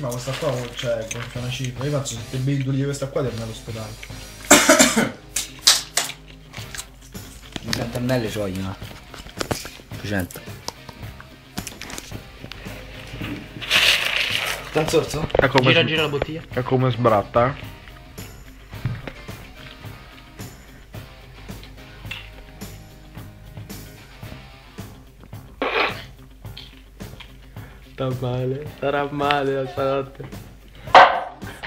Ma questa qua, cioè, costa una cifra. Io faccio 7 bindoli di questa qua e torno all'ospedale. 200 ml ci vogliono. 200. Tanto orso? È come, Gira, gira la bottiglia. è come sbratta. Sta male, starà male stanotte.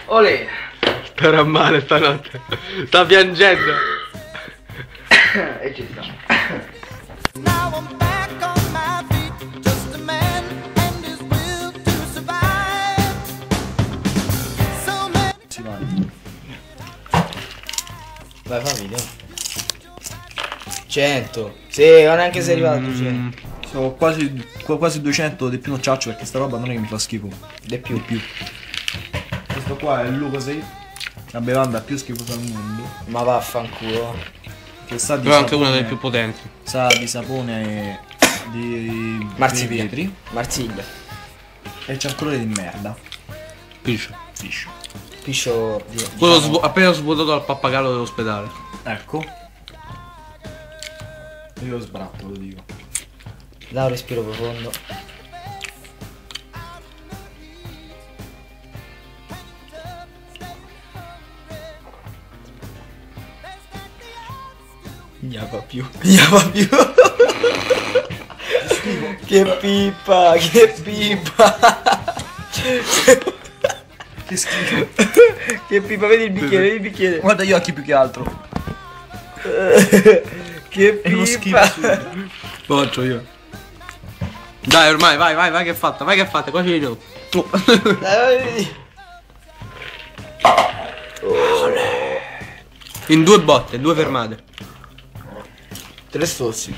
Olè! Starà male stanotte. Sta piangendo. e ci sta. Vai fammi, dai. 100. Sì, ma neanche sei arrivato a 100. Sono quasi, qu- quasi 200 di più non ciaccio perché sta roba non è che mi fa schifo. Di più. Di più. Questo qua è il Lucasade, la bevanda più schifosa al mondo. Ma vaffanculo. Che sa di Però è anche sapone, una delle più potenti. Sa di sapone di Marsipia. di vetri Marsiglia. e c'ha il colore di merda. Piscio. Fish. Piscio di... Quello Diciamo- svu- appena svuotato dal pappagallo dell'ospedale. Ecco. Io sbratto, lo dico. Dai un respiro profondo. Non va più. Non va più. che pipa, che pipa. Che schifo. che pipa, vedi il bicchiere, vedi il bicchiere. Guarda gli occhi più che altro. che È uno schifo. pipa. Faccio io. Dai ormai, vai, vai, vai che è fatta, vai che è fatta, qua. Tu. Dai. In due botte, due fermate. Tre stossi.